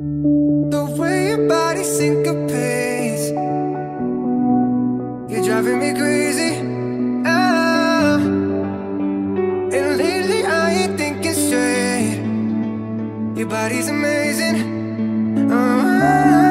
The way your body syncopates You're driving me crazy ah. And lately I ain't thinking straight Your body's amazing ah.